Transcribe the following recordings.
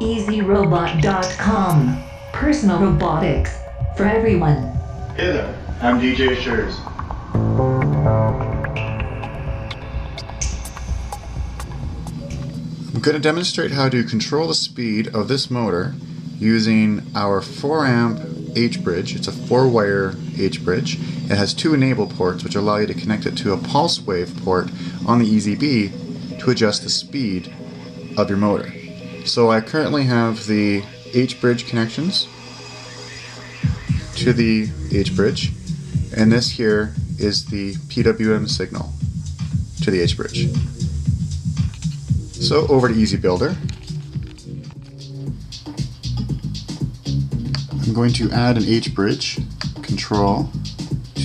EZ-Robot.com. Personal robotics for everyone. Hey there, I'm DJ Sures. I'm going to demonstrate how to control the speed of this motor using our 4 amp H bridge. It's a 4 wire H bridge. It has two enable ports which allow you to connect it to a pulse wave port on the EZ-B to adjust the speed of your motor. So I currently have the H bridge connections to the H bridge and this here is the PWM signal to the H bridge. So over to EZ-Builder. I'm going to add an H-bridge control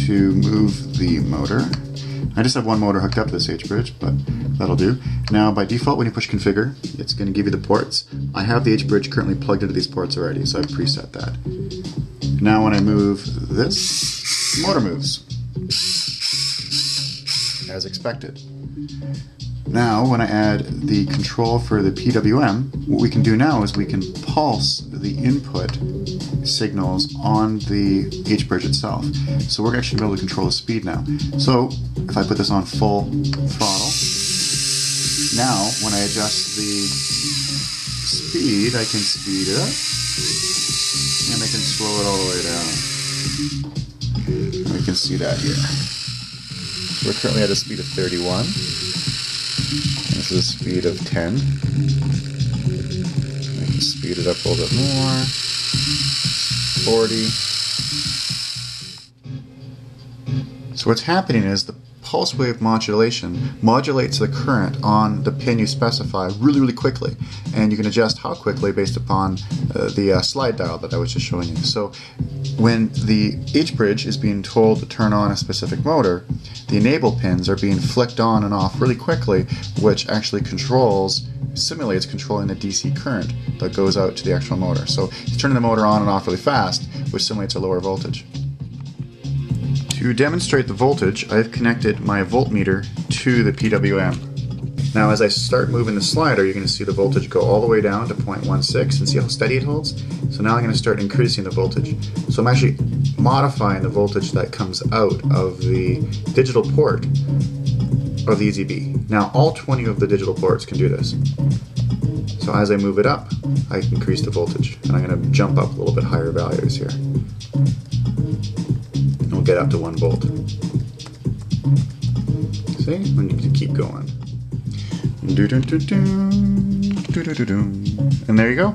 to move the motor. I just have one motor hooked up to this H-bridge, but that'll do. Now by default when you push configure, it's going to give you the ports. I have the H-bridge currently plugged into these ports already, so I've preset that. Now when I move this, the motor moves. As expected. Now, when I add the control for the PWM, what we can do now is we can pulse the input signals on the H-bridge itself. So we're actually able to control the speed now. So if I put this on full throttle, now when I adjust the speed, I can speed it up and I can slow it all the way down. We can see that here. We're currently at a speed of 31. This is a speed of 10. I can speed it up a little bit more. 40. So what's happening is the pulse wave modulation modulates the current on the pin you specify really, really quickly. And you can adjust how quickly based upon uh, the uh, slide dial that I was just showing you. So when the H-bridge is being told to turn on a specific motor, the enable pins are being flicked on and off really quickly, which actually controls, simulates controlling the DC current that goes out to the actual motor. So it's turning the motor on and off really fast, which simulates a lower voltage. To demonstrate the voltage, I've connected my voltmeter to the PWM. Now as I start moving the slider, you're going to see the voltage go all the way down to 0.16 and see how steady it holds? So now I'm going to start increasing the voltage. So I'm actually modifying the voltage that comes out of the digital port of the EZ-B. Now all 20 of the digital ports can do this. So as I move it up, I increase the voltage. And I'm going to jump up a little bit higher values here. We'll get up to 1 volt. See? We need to keep going. And there you go.